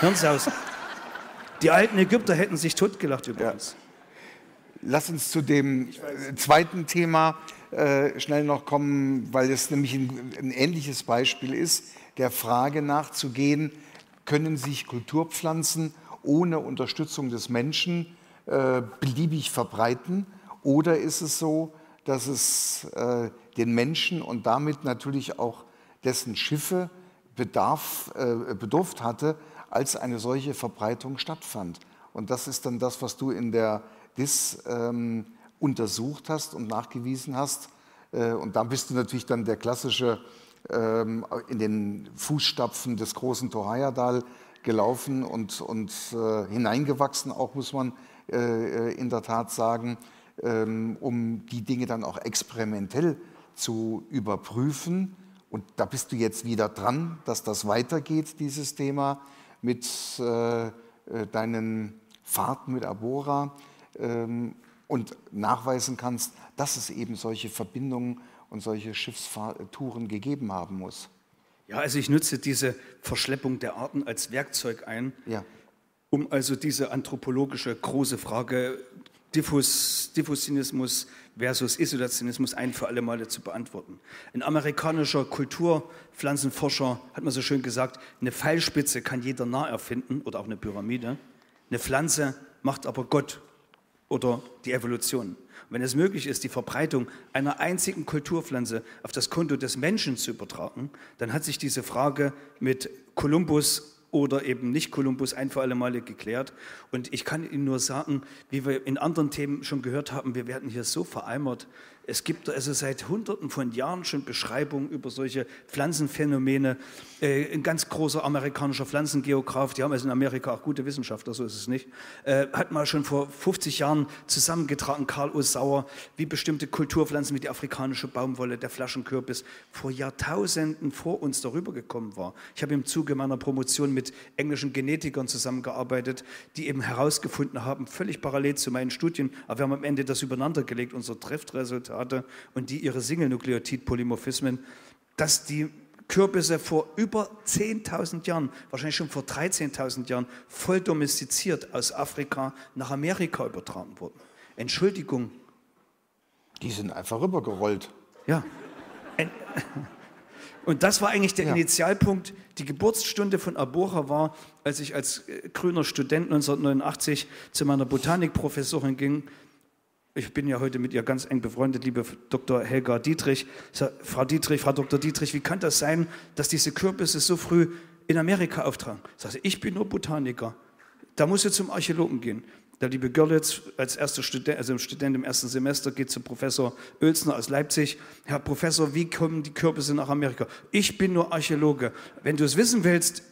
Hirnsaus. Die alten Ägypter hätten sich totgelacht über uns. Lass uns zu dem äh, zweiten Thema äh, schnell noch kommen, weil es nämlich ein, ein ähnliches Beispiel ist, der Frage nachzugehen, können sich Kulturpflanzen ohne Unterstützung des Menschen äh, beliebig verbreiten Oder ist es so, dass es äh, den Menschen und damit natürlich auch dessen Schiffe Bedarf, äh, bedurft hatte, als eine solche Verbreitung stattfand. Und das ist dann das, was du in der DIS ähm, untersucht hast und nachgewiesen hast. Äh, und da bist du natürlich dann der klassische ähm, in den Fußstapfen des großen Tohayadal gelaufen und, und äh, hineingewachsen, auch muss man äh, äh in der Tat sagen, ähm, um die Dinge dann auch experimentell zu überprüfen. Und da bist du jetzt wieder dran, dass das weitergeht, dieses Thema mit äh, äh deinen Fahrten mit Abora ähm, und nachweisen kannst, dass es eben solche Verbindungen und solche Schiffstouren gegeben haben muss. Ja, also ich nutze diese Verschleppung der Arten als Werkzeug ein, ja. um also diese anthropologische große Frage Diffus, Diffusinismus versus Isolationismus ein für alle Male zu beantworten. Ein amerikanischer Kulturpflanzenforscher hat mal so schön gesagt, eine Pfeilspitze kann jeder nah erfinden oder auch eine Pyramide. Eine Pflanze macht aber Gott oder die Evolution. Und wenn es möglich ist, die Verbreitung einer einzigen Kulturpflanze auf das Konto des Menschen zu übertragen, dann hat sich diese Frage mit Kolumbus oder eben nicht Kolumbus ein für alle Male geklärt. Und ich kann Ihnen nur sagen, wie wir in anderen Themen schon gehört haben, wir werden hier so vereimert es gibt also seit Hunderten von Jahren schon Beschreibungen über solche Pflanzenphänomene. Äh, ein ganz großer amerikanischer Pflanzengeograf, die haben also in Amerika auch gute Wissenschaftler, so ist es nicht, äh, hat mal schon vor 50 Jahren zusammengetragen, Karl O. Sauer, wie bestimmte Kulturpflanzen wie die afrikanische Baumwolle, der Flaschenkürbis vor Jahrtausenden vor uns darüber gekommen war. Ich habe im Zuge meiner Promotion mit englischen Genetikern zusammengearbeitet, die eben herausgefunden haben, völlig parallel zu meinen Studien, aber wir haben am Ende das übereinander gelegt, unser Treffresultat Präparate und die ihre Singelnukleotidpolymorphismen, dass die Kürbisse vor über 10.000 Jahren, wahrscheinlich schon vor 13.000 Jahren, voll domestiziert aus Afrika nach Amerika übertragen wurden. Entschuldigung. Die sind einfach rübergerollt. Ja. Und das war eigentlich der ja. Initialpunkt. Die Geburtsstunde von Abora war, als ich als äh, grüner Student 1989 zu meiner Botanikprofessorin ging, ich bin ja heute mit ihr ganz eng befreundet, liebe Dr. Helga Dietrich. Sag, Frau Dietrich, Frau Dr. Dietrich, wie kann das sein, dass diese Kürbisse so früh in Amerika auftragen? Sagte, ich bin nur Botaniker. Da muss ich zum Archäologen gehen. Der liebe Görlitz als erster Student, also Student im ersten Semester, geht zu Professor Oelsner aus Leipzig. Herr Professor, wie kommen die Kürbisse nach Amerika? Ich bin nur Archäologe. Wenn du es wissen willst,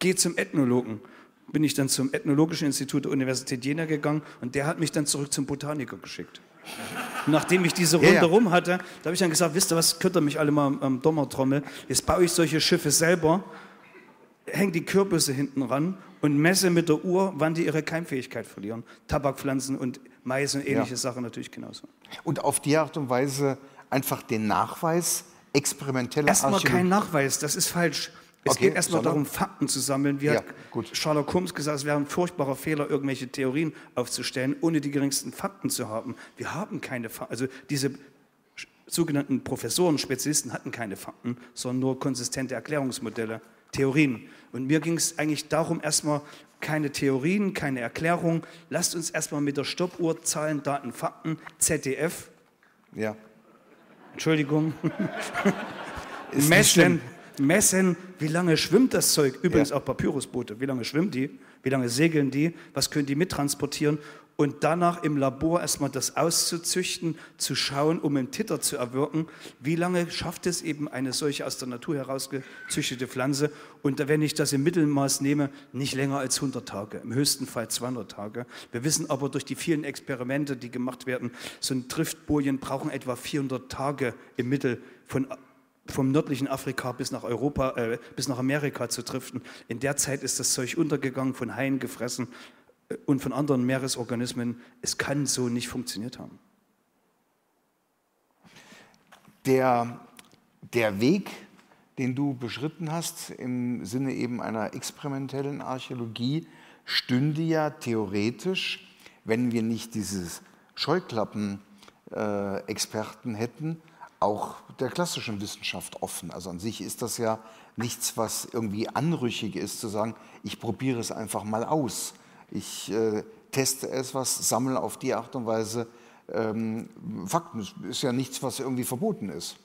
geh zum Ethnologen bin ich dann zum Ethnologischen Institut der Universität Jena gegangen und der hat mich dann zurück zum Botaniker geschickt. Nachdem ich diese Runde ja, ja. rum hatte, da habe ich dann gesagt, wisst ihr was, könnt ihr mich alle mal am Dommertrommel, jetzt baue ich solche Schiffe selber, hänge die Kürbisse hinten ran und messe mit der Uhr, wann die ihre Keimfähigkeit verlieren. Tabakpflanzen und Mais und ähnliche ja. Sachen natürlich genauso. Und auf die Art und Weise einfach den Nachweis experimenteller Erstmal kein Nachweis, das ist falsch. Es okay, geht erstmal darum, Fakten zu sammeln. Wie ja, hat gut. Sherlock Holmes gesagt, es wäre ein furchtbarer Fehler, irgendwelche Theorien aufzustellen, ohne die geringsten Fakten zu haben. Wir haben keine Fakten. Also diese sogenannten Professoren, Spezialisten hatten keine Fakten, sondern nur konsistente Erklärungsmodelle, Theorien. Und mir ging es eigentlich darum, erstmal keine Theorien, keine Erklärung. Lasst uns erstmal mit der Stoppuhr Zahlen, Daten, Fakten, ZDF. Ja. Entschuldigung. messen, messen, wie lange schwimmt das Zeug. Übrigens ja. auch Papyrusboote, wie lange schwimmen die, wie lange segeln die, was können die mittransportieren und danach im Labor erstmal das auszuzüchten, zu schauen, um einen Titter zu erwirken, wie lange schafft es eben eine solche aus der Natur herausgezüchtete Pflanze. Und wenn ich das im Mittelmaß nehme, nicht länger als 100 Tage, im höchsten Fall 200 Tage. Wir wissen aber durch die vielen Experimente, die gemacht werden, so ein Driftbojen brauchen etwa 400 Tage im Mittel von vom nördlichen Afrika bis nach Europa, äh, bis nach Amerika zu driften. In der Zeit ist das Zeug untergegangen, von Haien gefressen äh, und von anderen Meeresorganismen. Es kann so nicht funktioniert haben. Der, der Weg, den du beschritten hast im Sinne eben einer experimentellen Archäologie, stünde ja theoretisch, wenn wir nicht dieses Scheuklappen-Experten äh, hätten, auch der klassischen Wissenschaft offen. Also an sich ist das ja nichts, was irgendwie anrüchig ist, zu sagen, ich probiere es einfach mal aus. Ich äh, teste es was, sammle auf die Art und Weise ähm, Fakten. Ist ja nichts, was irgendwie verboten ist.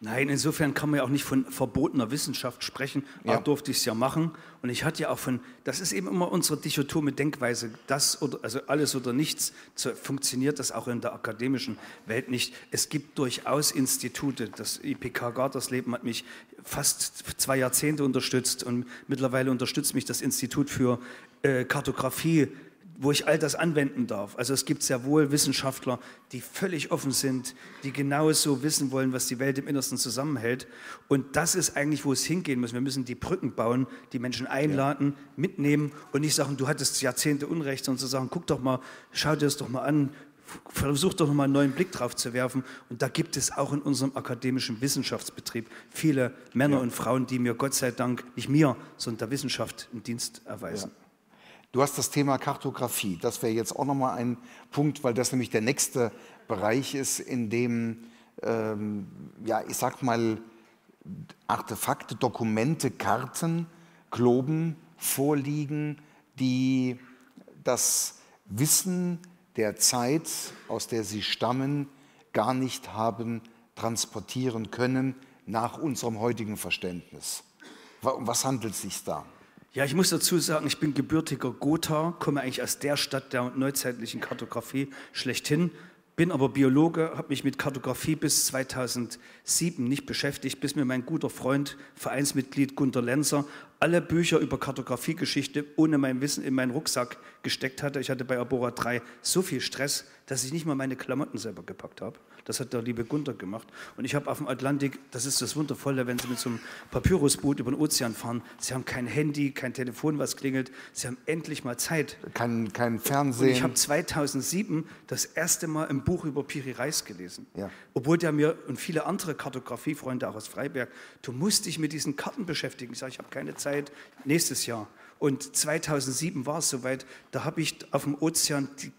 Nein, insofern kann man ja auch nicht von verbotener Wissenschaft sprechen. Da ja. durfte ich es ja machen. Und ich hatte ja auch von, das ist eben immer unsere dichotome Denkweise, das oder, also alles oder nichts, so funktioniert das auch in der akademischen Welt nicht. Es gibt durchaus Institute, das IPK Gartersleben hat mich fast zwei Jahrzehnte unterstützt und mittlerweile unterstützt mich das Institut für äh, Kartografie wo ich all das anwenden darf. Also es gibt sehr wohl Wissenschaftler, die völlig offen sind, die genauso wissen wollen, was die Welt im Innersten zusammenhält. Und das ist eigentlich, wo es hingehen muss. Wir müssen die Brücken bauen, die Menschen einladen, ja. mitnehmen und nicht sagen, du hattest Jahrzehnte Unrecht, sondern zu sagen, guck doch mal, schau dir das doch mal an, versuch doch noch mal einen neuen Blick drauf zu werfen. Und da gibt es auch in unserem akademischen Wissenschaftsbetrieb viele Männer ja. und Frauen, die mir Gott sei Dank, nicht mir, sondern der Wissenschaft einen Dienst erweisen. Ja. Du hast das Thema Kartografie. Das wäre jetzt auch nochmal ein Punkt, weil das nämlich der nächste Bereich ist, in dem, ähm, ja, ich sag mal, Artefakte, Dokumente, Karten, Globen vorliegen, die das Wissen der Zeit, aus der sie stammen, gar nicht haben transportieren können nach unserem heutigen Verständnis. Um was handelt es sich da? Ja, ich muss dazu sagen, ich bin gebürtiger Gotha, komme eigentlich aus der Stadt der neuzeitlichen Kartografie schlechthin, bin aber Biologe, habe mich mit Kartografie bis 2007 nicht beschäftigt, bis mir mein guter Freund, Vereinsmitglied Gunter Lenzer, alle Bücher über Kartografiegeschichte ohne mein Wissen in meinen Rucksack gesteckt hatte. Ich hatte bei Abora 3 so viel Stress, dass ich nicht mal meine Klamotten selber gepackt habe. Das hat der liebe Gunther gemacht. Und ich habe auf dem Atlantik, das ist das Wundervolle, wenn Sie mit so einem Papyrusboot über den Ozean fahren, Sie haben kein Handy, kein Telefon, was klingelt, Sie haben endlich mal Zeit. Kein, kein Fernsehen. Und ich habe 2007 das erste Mal ein Buch über Piri Reis gelesen. Ja. Obwohl der mir und viele andere Kartografiefreunde auch aus Freiberg, du musst dich mit diesen Karten beschäftigen. Ich sage, ich habe keine Zeit, nächstes Jahr. Und 2007 war es soweit, da habe ich auf dem Ozean die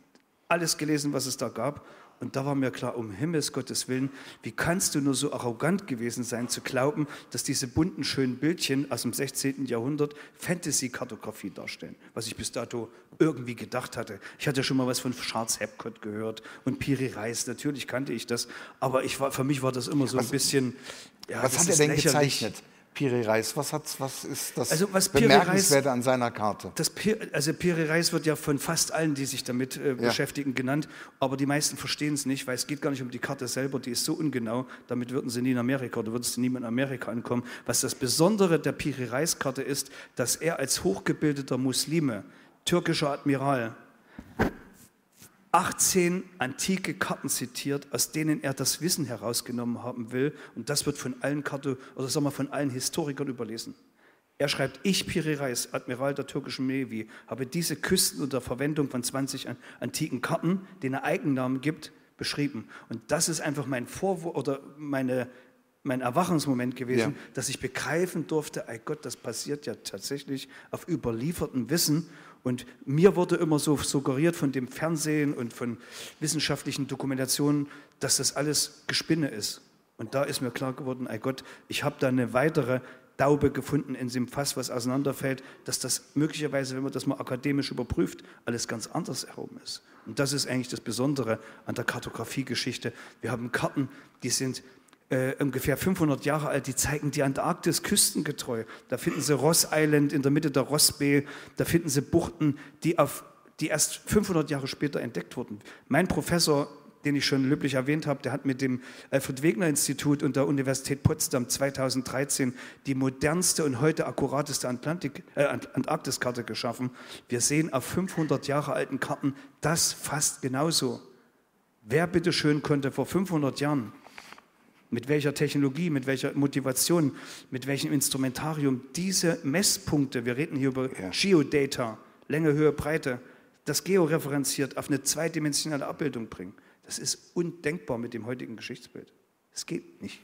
alles gelesen, was es da gab. Und da war mir klar, um Himmels Gottes Willen, wie kannst du nur so arrogant gewesen sein, zu glauben, dass diese bunten, schönen Bildchen aus dem 16. Jahrhundert Fantasy-Kartografie darstellen, was ich bis dato irgendwie gedacht hatte. Ich hatte schon mal was von Charles Hepcott gehört und Piri Reis, natürlich kannte ich das, aber ich war, für mich war das immer so ein bisschen. Ja, was hat er denn lächerlich. gezeichnet? Piri Reis, was, hat, was ist das also was Bemerkenswerte Reis, an seiner Karte? Das, also Piri Reis wird ja von fast allen, die sich damit äh, ja. beschäftigen, genannt, aber die meisten verstehen es nicht, weil es geht gar nicht um die Karte selber, die ist so ungenau, damit würden sie nie in Amerika oder würdest du niemand in Amerika ankommen. Was das Besondere der Piri Reis-Karte ist, dass er als hochgebildeter Muslime, türkischer Admiral, 18 antike Karten zitiert, aus denen er das Wissen herausgenommen haben will. Und das wird von allen Karto oder sagen wir, von allen Historikern überlesen. Er schreibt, ich, Piri Reis, Admiral der türkischen Navy, habe diese Küsten unter Verwendung von 20 antiken Karten, denen er Eigennamen gibt, beschrieben. Und das ist einfach mein Vorwurf oder meine, mein Erwachungsmoment gewesen, ja. dass ich begreifen durfte, ey Gott, das passiert ja tatsächlich auf überliefertem Wissen und mir wurde immer so suggeriert von dem Fernsehen und von wissenschaftlichen Dokumentationen, dass das alles Gespinne ist. Und da ist mir klar geworden, ey Gott, ich habe da eine weitere Daube gefunden in dem Fass, was auseinanderfällt, dass das möglicherweise, wenn man das mal akademisch überprüft, alles ganz anders herum ist. Und das ist eigentlich das Besondere an der Kartografiegeschichte. Wir haben Karten, die sind äh, ungefähr 500 Jahre alt, die zeigen die Antarktis küstengetreu. Da finden Sie Ross Island in der Mitte der Rossbay, da finden Sie Buchten, die, auf, die erst 500 Jahre später entdeckt wurden. Mein Professor, den ich schon löblich erwähnt habe, der hat mit dem Alfred Wegener Institut und der Universität Potsdam 2013 die modernste und heute akkurateste Atlantik, äh, Antarktiskarte geschaffen. Wir sehen auf 500 Jahre alten Karten das fast genauso. Wer bitteschön konnte vor 500 Jahren mit welcher Technologie, mit welcher Motivation, mit welchem Instrumentarium diese Messpunkte, wir reden hier über ja. Geodata, Länge, Höhe, Breite, das georeferenziert auf eine zweidimensionale Abbildung bringen. Das ist undenkbar mit dem heutigen Geschichtsbild. Es geht nicht.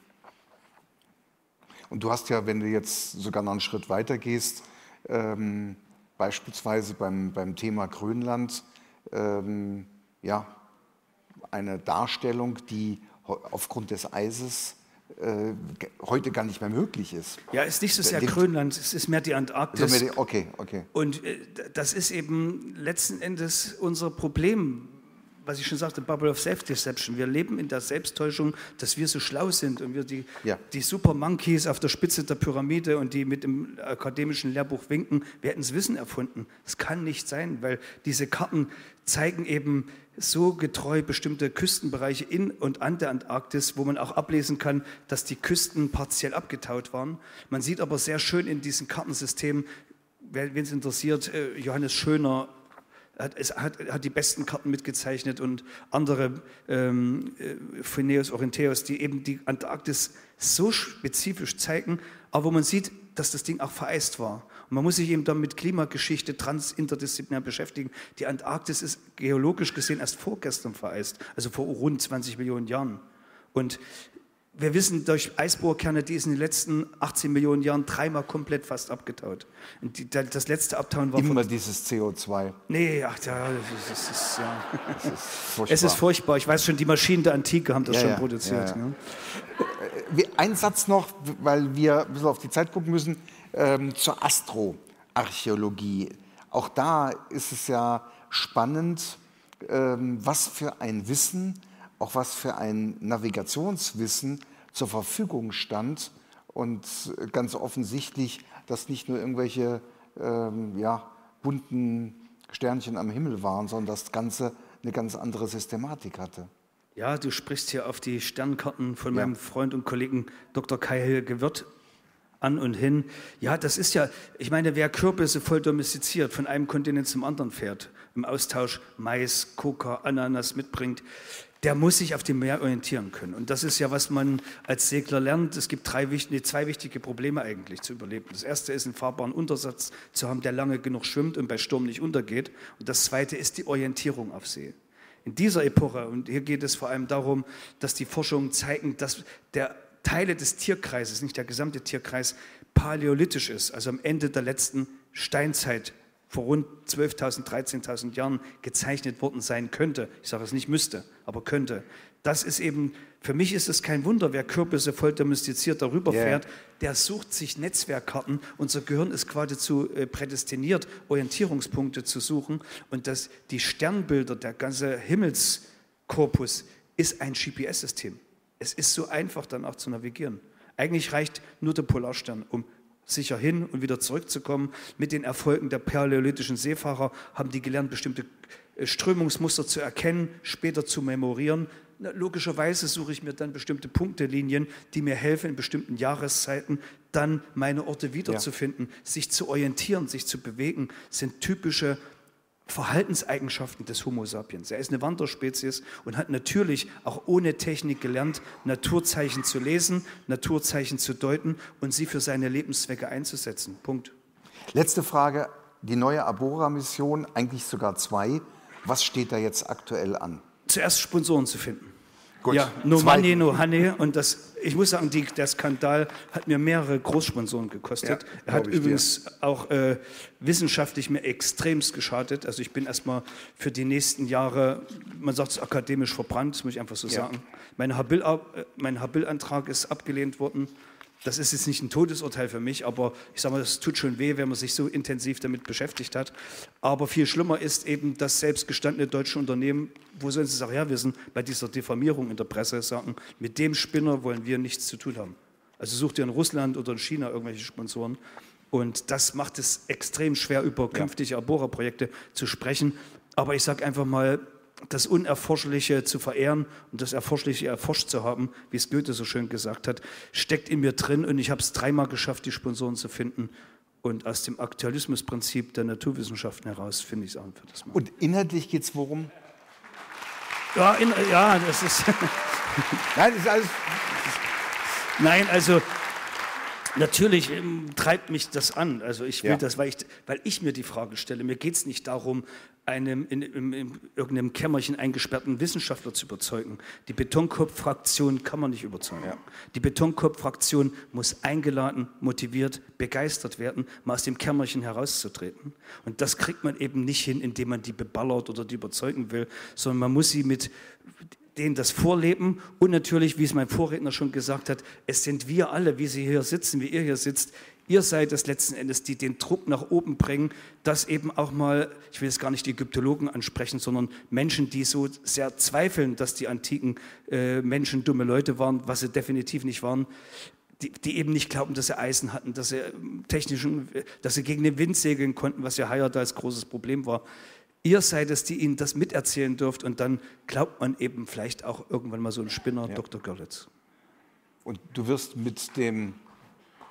Und du hast ja, wenn du jetzt sogar noch einen Schritt weiter gehst, ähm, beispielsweise beim, beim Thema Grönland, ähm, ja, eine Darstellung, die aufgrund des Eises äh, heute gar nicht mehr möglich ist. Ja, es ist nicht so sehr Lebt Grönland, es ist mehr die Antarktis. Also okay, okay. Und äh, das ist eben letzten Endes unser Problem, was ich schon sagte, Bubble of Self-Deception. Wir leben in der Selbsttäuschung, dass wir so schlau sind und wir die, Ja. die Super Monkeys auf der Spitze der Pyramide und die mit dem akademischen Lehrbuch winken, wir hätten das Wissen erfunden. Das kann nicht sein, weil diese Karten zeigen eben so getreu bestimmte Küstenbereiche in und an der Antarktis, wo man auch ablesen kann, dass die Küsten partiell abgetaut waren. Man sieht aber sehr schön in diesem Kartensystem, wen es interessiert, äh, Johannes Schöner hat, hat, hat die besten Karten mitgezeichnet und andere ähm, äh, Phineus Orienteus, die eben die Antarktis so spezifisch zeigen, aber wo man sieht, dass das Ding auch vereist war. Und man muss sich eben dann mit Klimageschichte transinterdisziplinär beschäftigen. Die Antarktis ist geologisch gesehen erst vorgestern vereist, also vor rund 20 Millionen Jahren. Und wir wissen durch Eisbohrkerne, die ist in den letzten 18 Millionen Jahren dreimal komplett fast abgetaut. Und die, das letzte Abtauen war Immer dieses CO2. Nee, ach ja, das ist, ja. Das ist furchtbar. Es ist furchtbar. Ich weiß schon, die Maschinen der Antike haben das Ja, schon ja, produziert. ja, ja. ne? Wir- Ein Satz noch, weil wir ein bisschen auf die Zeit gucken müssen, ähm, zur Astroarchäologie. Auch da ist es ja spannend, ähm, was für ein Wissen, auch was für ein Navigationswissen zur Verfügung stand. Und ganz offensichtlich, dass nicht nur irgendwelche ähm, ja, bunten Sternchen am Himmel waren, sondern das Ganze eine ganz andere Systematik hatte. Ja, du sprichst hier auf die Sternkarten von Ja. meinem Freund und Kollegen Dr. Kai Helge Wirth an und hin. Ja, das ist ja, ich meine, wer Kürbisse voll domestiziert von einem Kontinent zum anderen fährt, im Austausch Mais, Coca, Ananas mitbringt, der muss sich auf dem Meer orientieren können. Und das ist ja, was man als Segler lernt. Es gibt drei, nee, zwei wichtige Probleme eigentlich zu überleben. Das erste ist, einen fahrbaren Untersatz zu haben, der lange genug schwimmt und bei Sturm nicht untergeht. Und das zweite ist die Orientierung auf See. In dieser Epoche, und hier geht es vor allem darum, dass die Forschungen zeigen, dass der Teile des Tierkreises, nicht der gesamte Tierkreis, paläolithisch ist, also am Ende der letzten Steinzeit vor rund 12.000, 13.000 Jahren gezeichnet worden sein könnte. Ich sage es nicht müsste, aber könnte. Das ist eben, für mich ist es kein Wunder, wer Kürbisse voll domestiziert darüber Ja. fährt, der sucht sich Netzwerkkarten. Unser Gehirn ist geradezu äh, prädestiniert, Orientierungspunkte zu suchen. Und das, die Sternbilder, der ganze Himmelskorpus ist ein GPS-System. Es ist so einfach, dann auch zu navigieren. Eigentlich reicht nur der Polarstern, um sicher hin und wieder zurückzukommen. Mit den Erfolgen der paläolithischen Seefahrer haben die gelernt, bestimmte äh, Strömungsmuster zu erkennen, später zu memorieren. Na, logischerweise suche ich mir dann bestimmte Punktelinien, die mir helfen, in bestimmten Jahreszeiten dann meine Orte wiederzufinden. Sich zu orientieren, sich zu bewegen, sind typische Verhaltenseigenschaften des Homo sapiens. Er ist eine Wanderspezies und hat natürlich auch ohne Technik gelernt, Naturzeichen zu lesen, Naturzeichen zu deuten und sie für seine Lebenszwecke einzusetzen. Punkt. Letzte Frage, die neue Abora-Mission, eigentlich sogar zwei. Was steht da jetzt aktuell an? Zuerst Sponsoren zu finden. Gut. Ja, no Zweitens. money, no honey. Und das, ich muss sagen, die, der Skandal hat mir mehrere Großsponsoren gekostet. Ja, er hat ich dir. übrigens auch äh, wissenschaftlich mir extremst geschadet. Also ich bin erstmal für die nächsten Jahre, man sagt es akademisch verbrannt, das muss ich einfach so Ja. sagen. Mein Habil- äh, mein Habil-Antrag ist abgelehnt worden. Das ist jetzt nicht ein Todesurteil für mich, aber ich sage mal, es tut schon weh, wenn man sich so intensiv damit beschäftigt hat. Aber viel schlimmer ist eben, dass selbst gestandene deutsche Unternehmen, wo sollen sie es auch herwissen, bei dieser Diffamierung in der Presse sagen, mit dem Spinner wollen wir nichts zu tun haben. Also sucht ihr in Russland oder in China irgendwelche Sponsoren. Und das macht es extrem schwer, über künftige Abora-Projekte zu sprechen. Aber ich sage einfach mal, das Unerforschliche zu verehren und das Erforschliche erforscht zu haben, wie es Goethe so schön gesagt hat, steckt in mir drin und ich habe es dreimal geschafft, die Sponsoren zu finden. Und aus dem Aktualismusprinzip der Naturwissenschaften heraus finde ich es auch für das Mal. Und inhaltlich geht es worum? Ja, in, ja, das ist. Nein, das ist alles. Nein, also natürlich ähm, treibt mich das an. Also ich will Ja. das, weil ich, weil ich mir die Frage stelle. Mir geht es nicht darum, einem in, in, in irgendeinem Kämmerchen eingesperrten Wissenschaftler zu überzeugen. Die Betonkopf-Fraktion kann man nicht überzeugen. Die Betonkopf-Fraktion muss eingeladen, motiviert, begeistert werden, mal aus dem Kämmerchen herauszutreten. Und das kriegt man eben nicht hin, indem man die beballert oder die überzeugen will, sondern man muss sie mit denen das vorleben und natürlich, wie es mein Vorredner schon gesagt hat, es sind wir alle, wie Sie hier sitzen, wie ihr hier sitzt, Ihr seid es letzten Endes, die den Druck nach oben bringen, dass eben auch mal, ich will jetzt gar nicht die Ägyptologen ansprechen, sondern Menschen, die so sehr zweifeln, dass die antiken äh, Menschen dumme Leute waren, was sie definitiv nicht waren, die, die, eben nicht glauben, dass sie Eisen hatten, dass sie ähm, technischen, dass sie gegen den Wind segeln konnten, was ja Hayat als großes Problem war. Ihr seid es, die ihnen das miterzählen dürft und dann glaubt man eben vielleicht auch irgendwann mal so ein Spinner, ja. Dr. Görlitz. Und du wirst mit dem,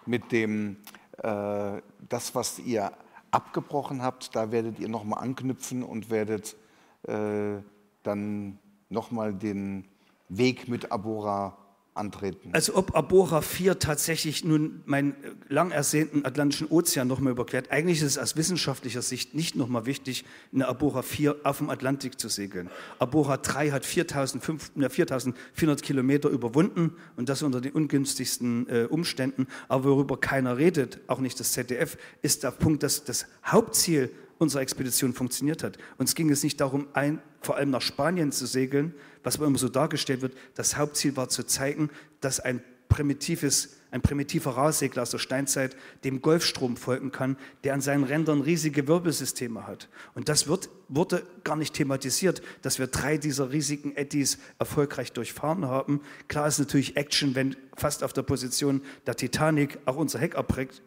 mit dem äh, das, was ihr abgebrochen habt, da werdet ihr nochmal anknüpfen und werdet äh, dann nochmal den Weg mit Abora antreten. Also ob Abora 4 tatsächlich nun meinen lang ersehnten Atlantischen Ozean nochmal überquert, eigentlich ist es aus wissenschaftlicher Sicht nicht nochmal wichtig, eine Abora 4 auf dem Atlantik zu segeln. Abora 3 hat 4400 Kilometer überwunden und das unter den ungünstigsten äh, Umständen. Aber worüber keiner redet, auch nicht das ZDF, ist der Punkt, dass das Hauptziel unserer Expedition funktioniert hat. Uns ging es nicht darum, ein, vor allem nach Spanien zu segeln, was immer so dargestellt wird. Das Hauptziel war zu zeigen, dass ein primitives ein primitiver Rahsegler aus der Steinzeit dem Golfstrom folgen kann, der an seinen Rändern riesige Wirbelsysteme hat. Und das wird, wurde gar nicht thematisiert, dass wir drei dieser riesigen Eddies erfolgreich durchfahren haben. Klar ist natürlich Action, wenn fast auf der Position der Titanic auch unser Heck abbricht.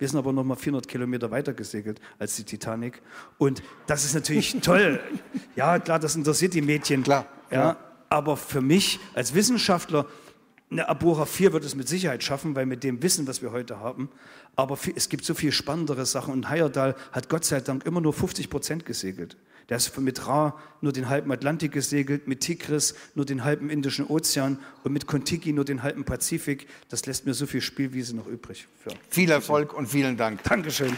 Wir sind aber noch mal 400 Kilometer weiter gesegelt als die Titanic. Und das ist natürlich toll. Ja, klar, das interessiert die Mädchen. Klar. Ja, aber für mich als Wissenschaftler eine Abora 4 wird es mit Sicherheit schaffen, weil mit dem Wissen, was wir heute haben, aber es gibt so viel spannendere Sachen und Heyerdahl hat Gott sei Dank immer nur 50 Prozent gesegelt. Der ist mit Ra nur den halben Atlantik gesegelt, mit Tigris nur den halben Indischen Ozean und mit Kontiki nur den halben Pazifik. Das lässt mir so viel Spielwiese noch übrig. Für Viel Erfolg und vielen Dank. Dankeschön.